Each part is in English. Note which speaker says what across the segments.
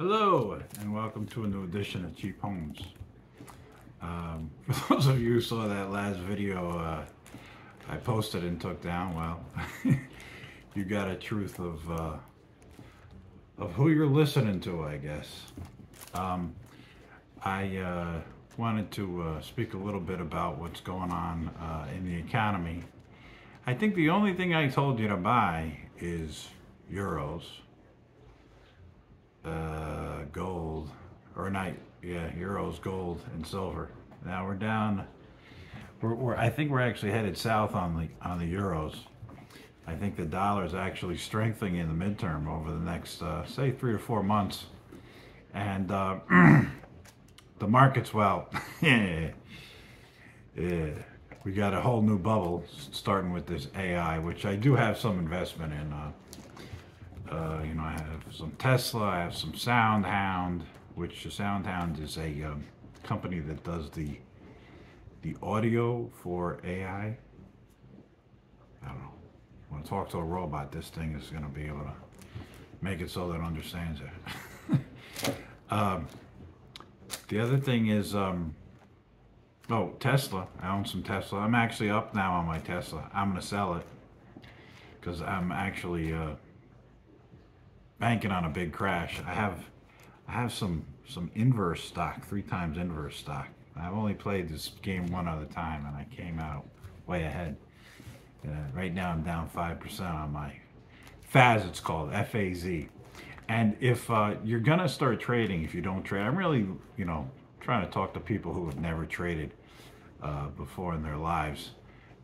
Speaker 1: Hello, and welcome to a new edition of Cheap Homes. Um, for those of you who saw that last video uh, I posted and took down, well, you got a truth of uh, of who you're listening to, I guess. Um, I uh, wanted to uh, speak a little bit about what's going on uh, in the economy. I think the only thing I told you to buy is euros uh, gold, or not, yeah, euros, gold, and silver. Now we're down. We're, we're, I think we're actually headed south on the on the euros. I think the dollar is actually strengthening in the midterm over the next, uh, say, three or four months, and uh, the market's well. yeah, we got a whole new bubble starting with this AI, which I do have some investment in. Uh, uh, you know, I have some Tesla, I have some SoundHound, which SoundHound is a um, company that does the the audio for AI. I don't know. When I talk to a robot, this thing is going to be able to make it so that it understands it. um, the other thing is, um, oh, Tesla. I own some Tesla. I'm actually up now on my Tesla. I'm going to sell it because I'm actually. Uh, banking on a big crash. I have I have some some inverse stock, three times inverse stock. I've only played this game one other time, and I came out way ahead. Uh, right now, I'm down five percent on my FAZ. It's called F A Z. And if uh, you're gonna start trading, if you don't trade, I'm really, you know, trying to talk to people who have never traded uh, before in their lives.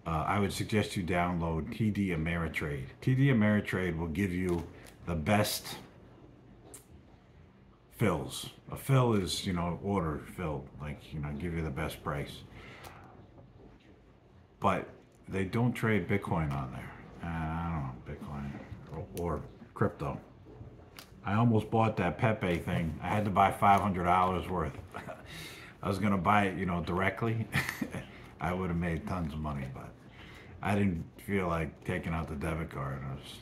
Speaker 1: Uh, I would suggest you download TD Ameritrade. TD Ameritrade will give you the best fills. A fill is, you know, order filled, like, you know, give you the best price. But they don't trade Bitcoin on there. Uh, I don't know, Bitcoin or, or, crypto. I almost bought that Pepe thing. I had to buy $500 worth. I was going to buy it, you know, directly. I would have made tons of money, but I didn't feel like taking out the debit card. I was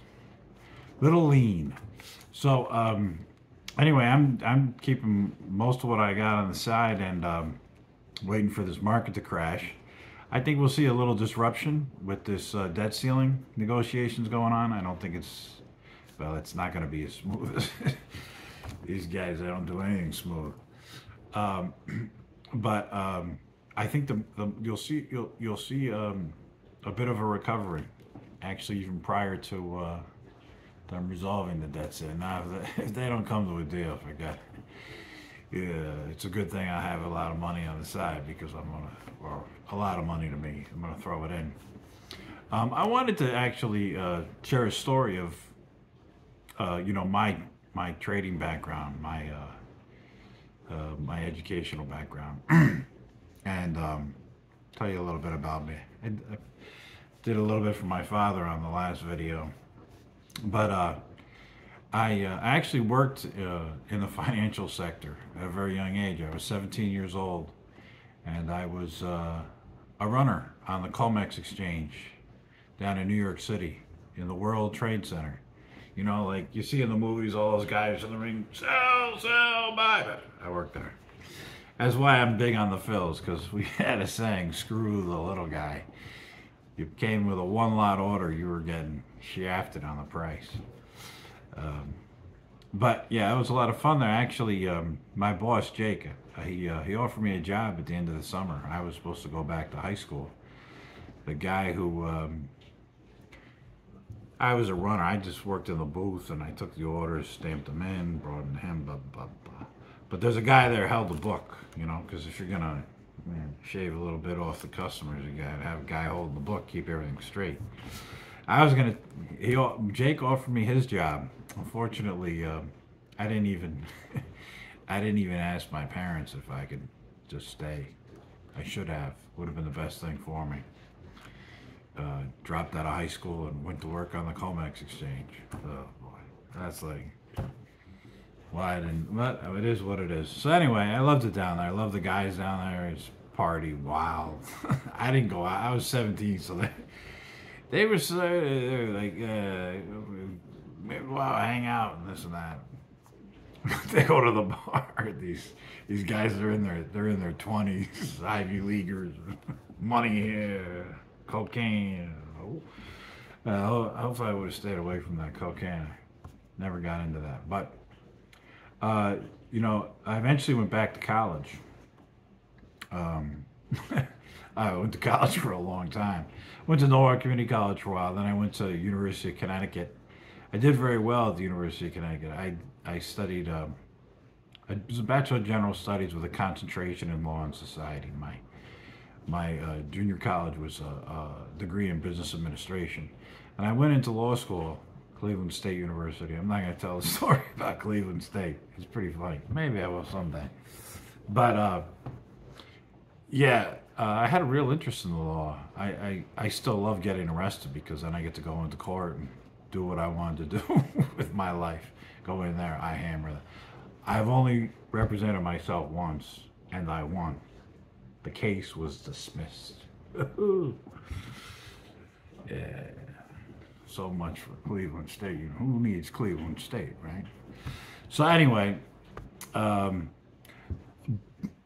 Speaker 1: little lean. So um, anyway, I'm I'm keeping most of what I got on the side and um, waiting for this market to crash. I think we'll see a little disruption with this uh, debt ceiling negotiations going on. I don't think it's well, it's not going to be as smooth as these guys. They don't do anything smooth. Um, but um, I think the, the, you'll see you'll you'll see um, a bit of a recovery, actually even prior to. Uh, I'm resolving the debt ceiling. Now, if they, if they don't come to a deal, I forget. Yeah, it's a good thing I have a lot of money on the side because I'm gonna, well, a lot of money to me. I'm gonna throw it in. Um, I wanted to actually uh, share a story of, uh, you know, my my trading background, my uh, uh my educational background, and um, tell you a little bit about me. I, I did a little bit for my father on the last video. But uh, I, uh, actually worked uh, in the financial sector at a very young age. I was 17 years old, and I was uh, a runner on the COMEX exchange down in New York City in the World Trade Center. You know, like you see in the movies, all those guys in the ring, sell, sell, buy. I worked there. That's why I'm big on the fills, because we had a saying, screw the little guy you came with a one lot order, you were getting shafted on the price. Um, but yeah, it was a lot of fun there. Actually, um, my boss Jake, uh, he uh, he offered me a job at the end of the summer. I was supposed to go back to high school. The guy who um, I was a runner. I just worked in the booth and I took the orders, stamped them in, brought them him. Blah blah blah. But there's a guy there held the book, you know, because if you're gonna man, shave a little bit off the customers. Gotta have a guy holding the book, keep everything straight. I was gonna. He Jake offered me his job. Unfortunately, uh, I didn't even. I didn't even ask my parents if I could just stay. I should have. Would have been the best thing for me. Uh, dropped out of high school and went to work on the Comex exchange. Oh boy, that's like why I didn't. But it is what it is. So anyway, I loved it down there. I love the guys down there. It's party wild. I didn't go out. I was 17, so they they were so they were like, uh, hang out and this and that. they go to the bar. These these guys are in their they're in their twenties, Ivy Leaguers, money here, cocaine. Oh. Uh, hopefully, I would have stayed away from that cocaine. Never got into that, but uh, you know, I eventually went back to college. Um, I went to college for a long time. Went to Norwalk Community College for a while. Then I went to University of Connecticut. I did very well at the University of Connecticut. I I studied. Um, it was a Bachelor of General Studies with a concentration in Law and Society. My my uh, junior college was a, a, degree in business administration, and I went into law school, Cleveland State University. I'm not going to tell a story about Cleveland State. It's pretty funny. Maybe I will someday. But uh, yeah, uh, I had a real interest in the law. I, I, I still love getting arrested because then I get to go into court and do what I wanted to do with my life. Go in there, I hammer them. I've only represented myself once, and I won. The case was dismissed. yeah. So much for Cleveland State. Who needs Cleveland State, right? So anyway, um,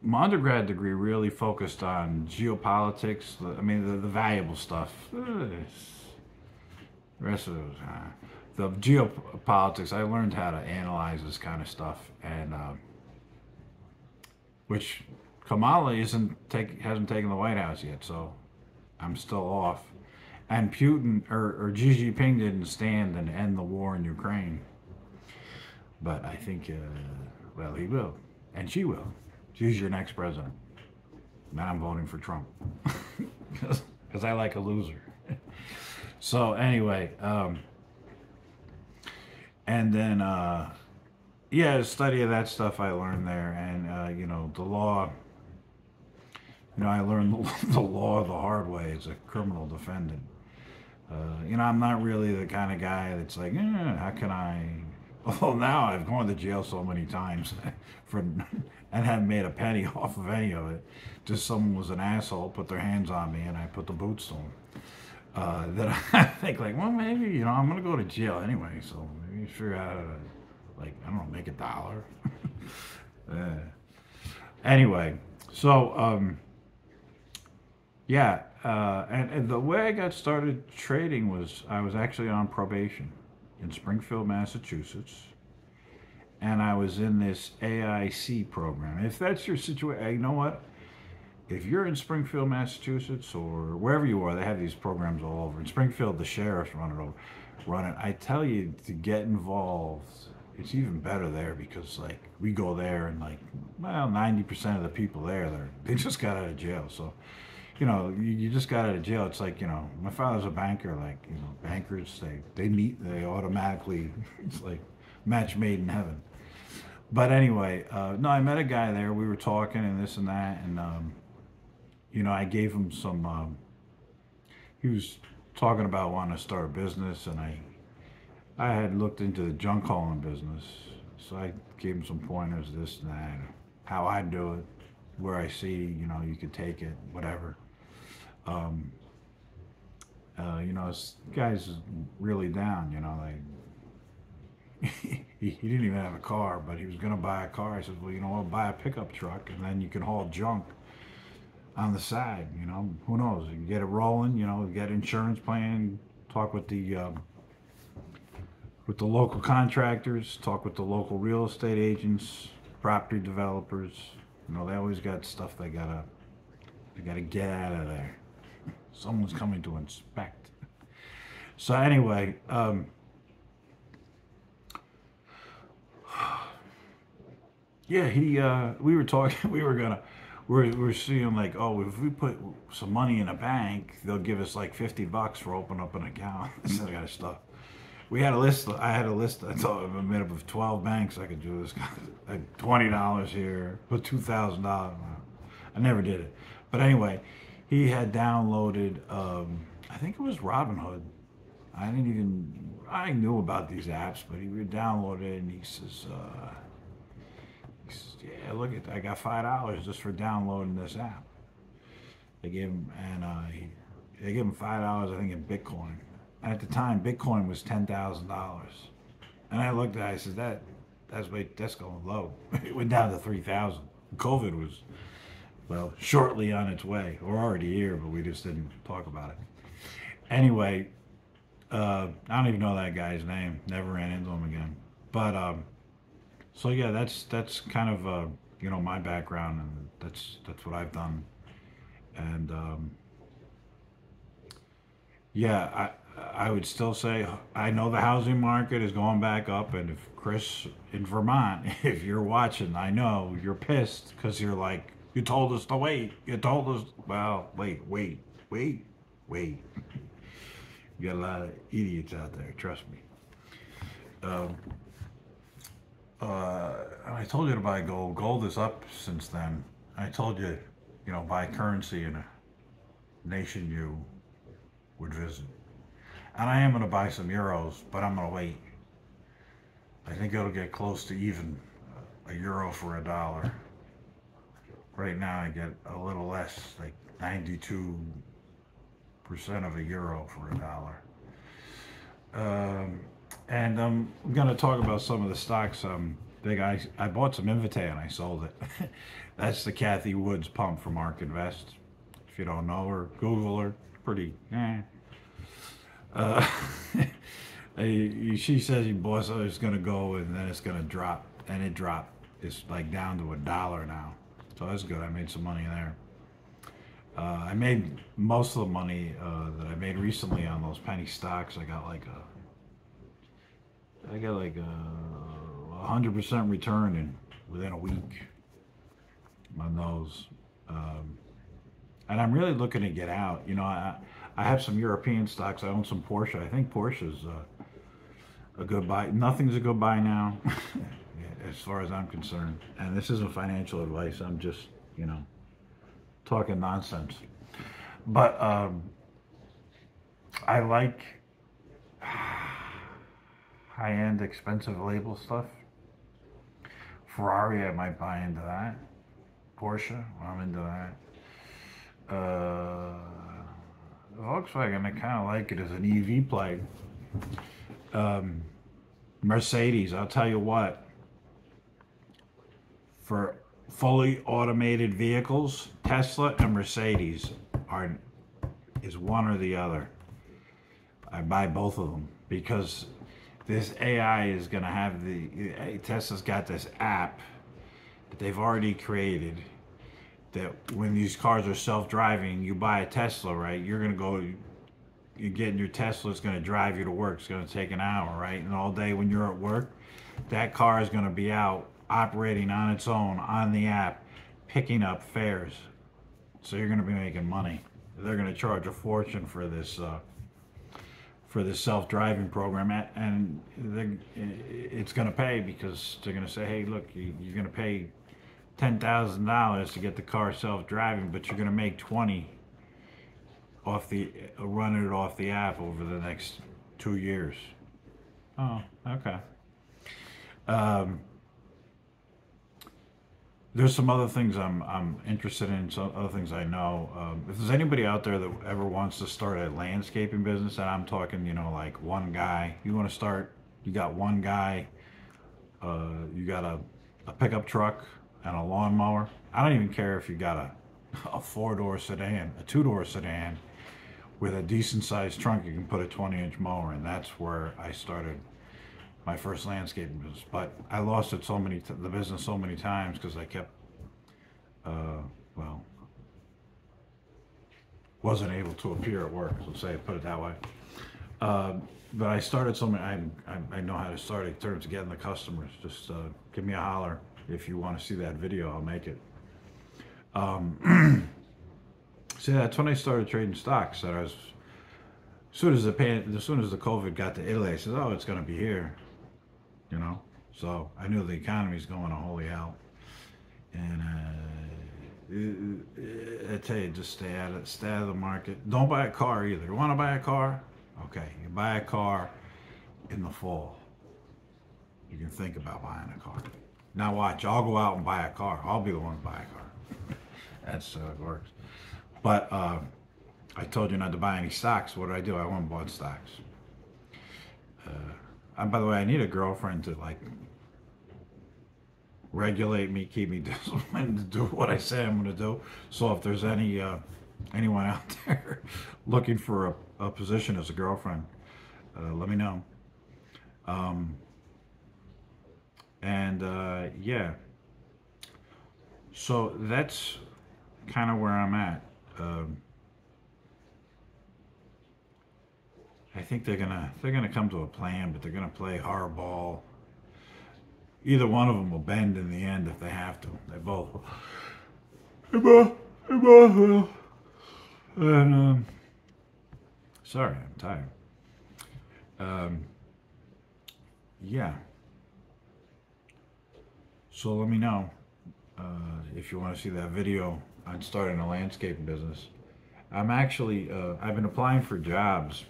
Speaker 1: my undergrad degree really focused on geopolitics. I mean, the, the valuable stuff. The rest of it was, uh, the geopolitics. I learned how to analyze this kind of stuff, and uh, which Kamala isn't take hasn't taken the White House yet, so I'm still off. And Putin or, or Xi Jinping didn't stand and end the war in Ukraine, but I think, uh, well, he will, and she will. She's your next president. Now I'm voting for Trump because I like a loser. so anyway, um, and then uh, yeah, study of that stuff I learned there, and uh, you know the law. You know, I learned the law the hard way as a criminal defendant. Uh, you know, I'm not really the kind of guy that's like, eh, how can I? Well, now I've gone to jail so many times for and haven't made a penny off of any of it. Just someone was an asshole, put their hands on me, and I put the boots on. Uh, that I think like, well, maybe you know, I'm gonna go to jail anyway, so maybe figure out how to, like, I don't know, make a dollar. uh, anyway, so um, yeah, uh, and, and the way I got started trading was I was actually on probation in Springfield, Massachusetts and I was in this AIC program. If that's your situation, you know what? If you're in Springfield, Massachusetts, or wherever you are, they have these programs all over. In Springfield, the sheriffs run it over, run it. I tell you to get involved. It's even better there because like we go there and like well, ninety percent of the people there, they they just got out of jail. So, you know, you, you just got out of jail. It's like you know, my father's a banker. Like you know, bankers they they meet, they automatically. It's like match made in heaven but anyway, uh, no, I met a guy there. We were talking and this and that, and um, you know, I gave him some. Um, he was talking about wanting to start a business, and I, I had looked into the junk hauling business, so I gave him some pointers, this and that, how I do it, where I see, you know, you could take it, whatever. Um, uh, you know, this guy's really down, you know, he, he didn't even have a car, but he was going to buy a car. I said, well, you know, I'll buy a pickup truck, and then you can haul junk on the side. You know, who knows? You can get it rolling. You know, get insurance plan. Talk with the um, with the local contractors. Talk with the local real estate agents, property developers. You know, they always got stuff they gotta they gotta get out of there. Someone's coming to inspect. So anyway. Um, yeah, he. Uh, we were talking. We were gonna. We're we're seeing like, oh, if we put some money in a bank, they'll give us like fifty bucks for opening up an account. this kind of stuff. We had a list. I had a list. I thought I made up of twelve banks I could do this. twenty dollars here, put two thousand dollars. I never did it, but anyway, he had downloaded. Um, I think it was Robinhood. I didn't even. I knew about these apps, but he would download it, and he says. Uh, yeah, look at I got five dollars just for downloading this app. They gave him and uh, he, they gave him five dollars I think in Bitcoin. And at the time, Bitcoin was ten thousand dollars. And I looked at it, I said that that's way that's going low. It went down to three thousand. COVID was well shortly on its way, or already here, but we just didn't talk about it. Anyway, uh, I don't even know that guy's name. Never ran into him again. But um, so yeah, that's that's kind of uh, you know my background, and that's that's what I've done. And um, yeah, I I would still say I know the housing market is going back up, and if Chris in Vermont, if you're watching, I know you're pissed because you're like, you told us to wait. You told us, well, wait, wait, wait, wait. you got a lot of idiots out there. Trust me. Um, uh, I told you to buy gold. Gold is up since then. I told you, you know, buy currency in a nation you would visit. And I am going to buy some euros, but I'm going to wait. I think it'll get close to even a euro for a dollar. Right now I get a little less, like 92% of a euro for a dollar. Um, and I'm going to talk about some of the stocks. Um, big I, I bought some Invitae and I sold it. That's the Cathie Woods pump from ARK Invest. If you don't know her, Google her. Pretty, eh. Uh, she says he boss is going to go and then it's going to drop. And it dropped. It's like down to a dollar now. So that's good. I made some money there. Uh, I made most of the money uh, that I made recently on those penny stocks. I got like a I got like a hundred percent return in within a week on those. Um, and I'm really looking to get out. You know, I I have some European stocks. I own some Porsche. I think Porsche's uh, a good buy. Nothing's a good buy now, as far as I'm concerned. And this isn't financial advice. I'm just, you know, talking nonsense. But um, I like high-end, expensive label stuff. Ferrari, I might buy into that. Porsche, I'm into that. Uh, Volkswagen, I kind of like it as an EV play. Um, Mercedes, I'll tell you what. For fully automated vehicles, Tesla and Mercedes are is one or the other. I buy both of them because this AI is going to have the Tesla's got this app that they've already created that when these cars are self-driving, you buy a Tesla, right? You're going to go you're getting your Tesla is going to drive you to work. It's going to take an hour, right? And all day when you're at work, that car is going to be out operating on its own on the app, picking up fares. So you're going to be making money. They're going to charge a fortune for this uh, for this self-driving program and it's going to pay because they're going to say hey look you're going to pay $10,000 to get the car self-driving but you're going to make 20 off the running it off the app over the next two years oh okay um, there's some other things I'm I'm interested in, some other things I know. Um, if there's anybody out there that ever wants to start a landscaping business, and I'm talking, you know, like one guy, you want to start, you got one guy, uh, you got a, a pickup truck and a lawnmower. I don't even care if you got a, a four-door sedan, a two-door sedan, with a decent sized trunk, you can put a 20 inch mower in. That's where I started my first landscaping business. But I lost it so many, the business so many times because I kept, uh, well, wasn't able to appear at work. So say, put it that way. Uh, but I started so many. I, I, I know how to start terms of getting the customers. Just uh, give me a holler if you want to see that video. I'll make it. Um, see, that's when I started trading stocks. That I was, as soon as the pan, as soon as the COVID got to Italy, I said, "Oh, it's going to be here." You know. So I knew the economy's going to holy hell, and uh, I tell you, just stay out of stay out of the market. Don't buy a car either. You want to buy a car? Okay, you buy a car in the fall. You can think about buying a car. Now watch, I'll go out and buy a car. I'll be the one to buy a car. That's how it works. But uh, I told you not to buy any stocks. What do I do? I went and bought stocks. Uh, and by the way, I need a girlfriend to like regulate me, keep me disciplined to do what I say I'm going to do. So if there's any uh, anyone out there looking for a, a position as a girlfriend, uh, let me know. Um, and uh, yeah, so that's kind of where I'm at. Um, I think they're gonna they're gonna come to a plan, but they're gonna play hardball. Either one of them will bend in the end if they have to. They both. They both. They both will. And um, sorry, I'm tired. Um, yeah. So let me know uh, if you want to see that video on starting a landscaping business. I'm actually uh, I've been applying for jobs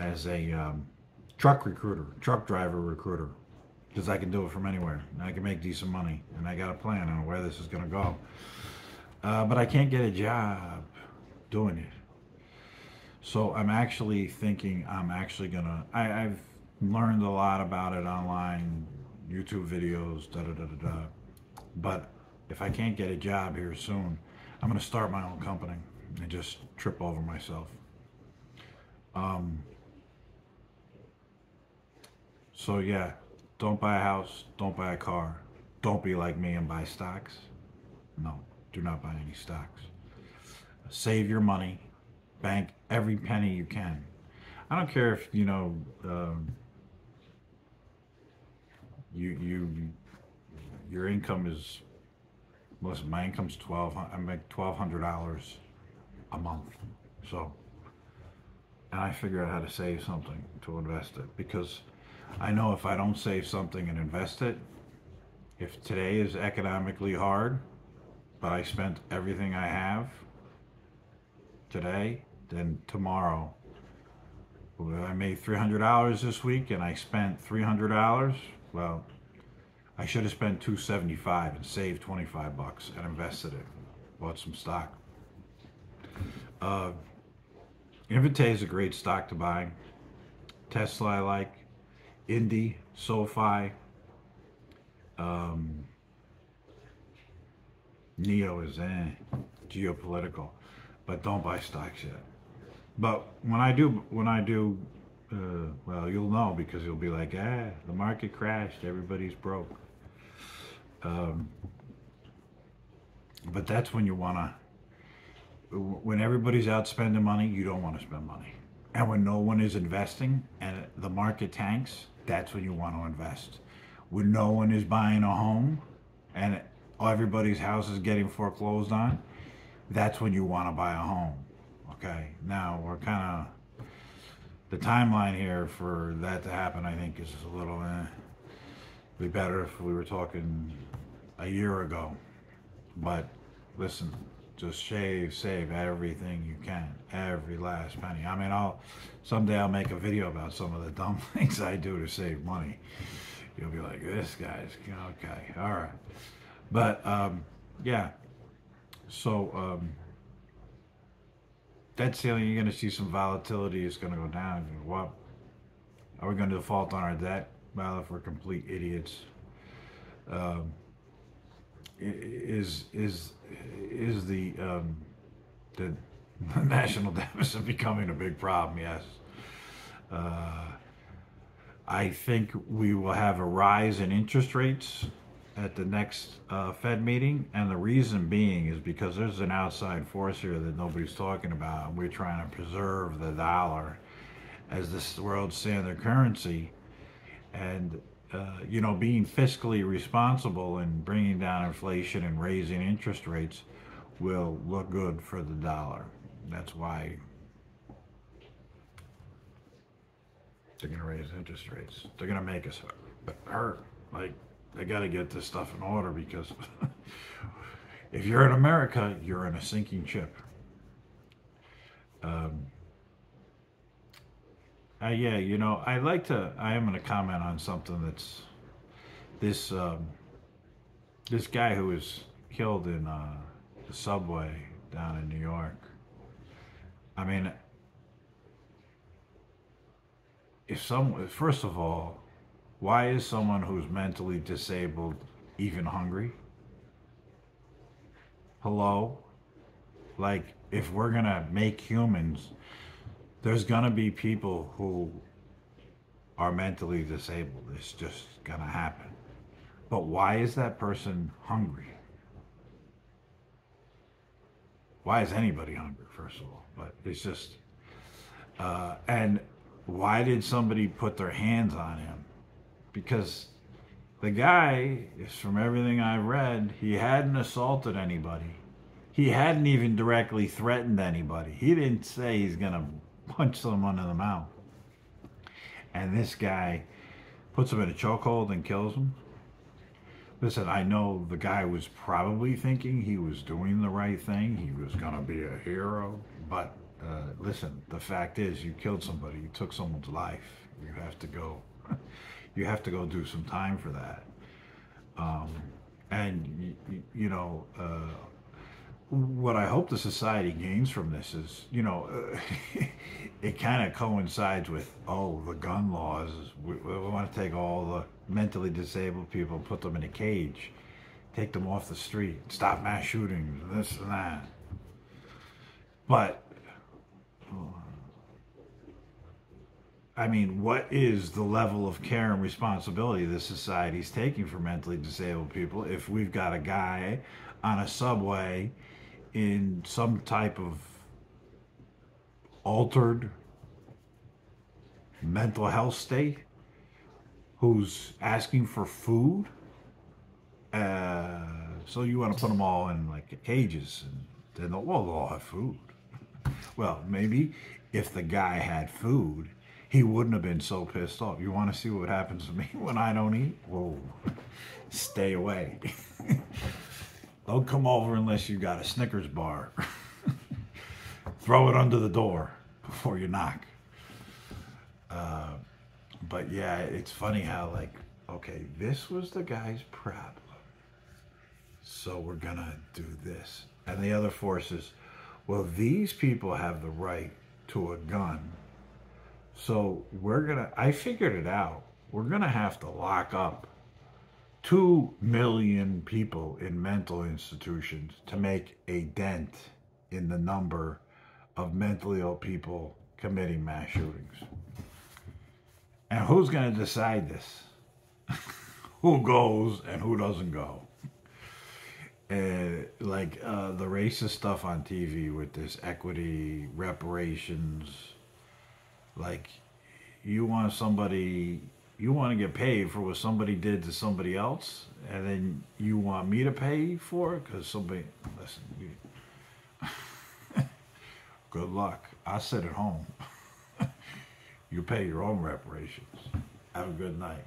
Speaker 1: as a um, truck recruiter, truck driver recruiter, because I can do it from anywhere. And I can make decent money, and I got a plan on where this is going to go. Uh, but I can't get a job doing it. So I'm actually thinking I'm actually gonna. I've learned a lot about it online, YouTube videos, da da da da da. But if I can't get a job here soon, I'm gonna start my own company and just trip over myself. Um, so yeah, don't buy a house, don't buy a car, don't be like me and buy stocks. No, do not buy any stocks. Save your money, bank every penny you can. I don't care if you know um, you you your income is listen. My income's twelve. I make twelve hundred dollars a month, so and I figure out how to save something to invest it because I know if I don't save something and invest it, if today is economically hard, but I spent everything I have today, then tomorrow, I made $300 this week and I spent $300, well, I should have spent 275 and saved 25 bucks and invested it, bought some stock. Uh, Invitae is a great stock to buy. Tesla I like. Indie, SoFi, um, NIO is in geopolitical, but don't buy stocks yet. But when I do, when I do, uh, well, you'll know because you'll be like, ah, the market crashed, everybody's broke. Um, but that's when you want to, when everybody's out spending money, you don't want to spend money. And when no one is investing and the market tanks, that's when you want to invest. When no one is buying a home and everybody's house is getting foreclosed on, that's when you want to buy a home. Okay, now we're kind of the timeline here for that to happen. I think is a little. Eh, be better if we were talking a year ago, but listen, just shave, save everything you can, every last penny. I mean, I'll someday I'll make a video about some of the dumb things I do to save money. You'll be like, this guy's okay, all right. But um, yeah, so um, debt ceiling, you're going to see some volatility. It's going to go down. What are we going to default on our debt? Well, if we're complete idiots. Um, is is is the um, the national deficit becoming a big problem? Yes. Uh, I think we will have a rise in interest rates at the next uh, Fed meeting, and the reason being is because there's an outside force here that nobody's talking about, and we're trying to preserve the dollar as this world standard currency, and uh, you know, being fiscally responsible and bringing down inflation and raising interest rates will look good for the dollar. That's why they're going to raise interest rates. They're going to make us hurt. Like, they got to get this stuff in order because if you're in America, you're in a sinking ship. Um, uh, yeah, you know, I like to. I am going to comment on something that's this um, this guy who was killed in uh, the subway down in New York. I mean, if some first of all, why is someone who's mentally disabled even hungry? Hello? Like, if we're gonna make humans, there's gonna be people who are mentally disabled. It's just gonna happen. But why is that person hungry? Why is anybody hungry, first of all? But it's just, uh, and why did somebody put their hands on him? Because the guy, is from everything I've read, he hadn't assaulted anybody. He hadn't even directly threatened anybody. He didn't say he's going to punch someone in the mouth. And this guy puts him in a chokehold and kills him. Listen, I know the guy was probably thinking he was doing the right thing. He was going to be a hero. But uh, listen, the fact is, you killed somebody. You took someone's life. You have to go. you have to go do some time for that. Um, and you, you know, uh, what I hope the society gains from this is, you know, uh, it kind of coincides with, oh, the gun laws. We, we want to take all the mentally disabled people, and put them in a cage, take them off the street, stop mass shootings, this and that. But, I mean, what is the level of care and responsibility the society's taking for mentally disabled people if we've got a guy on a subway in some type of altered mental health state who's asking for food. Uh, so you want to put them all in like cages and then they'll, well, they'll all have food. Well, maybe if the guy had food, he wouldn't have been so pissed off. You want to see what happens to me when I don't eat? Whoa, stay away. Don't come over unless you got a Snickers bar. Throw it under the door before you knock. Uh, but yeah, it's funny how like, okay, this was the guy's problem. So we're gonna do this. And the other force is, well, these people have the right to a gun. So we're gonna, I figured it out. We're gonna have to lock up 2 million people in mental institutions to make a dent in the number of mentally ill people committing mass shootings. And who's going to decide this? who goes and who doesn't go? Uh, like uh, the racist stuff on TV with this equity, reparations. Like, you want somebody you want to get paid for what somebody did to somebody else, and then you want me to pay for it because somebody, listen, you, good luck. I sit at home. you pay your own reparations. Have a good night.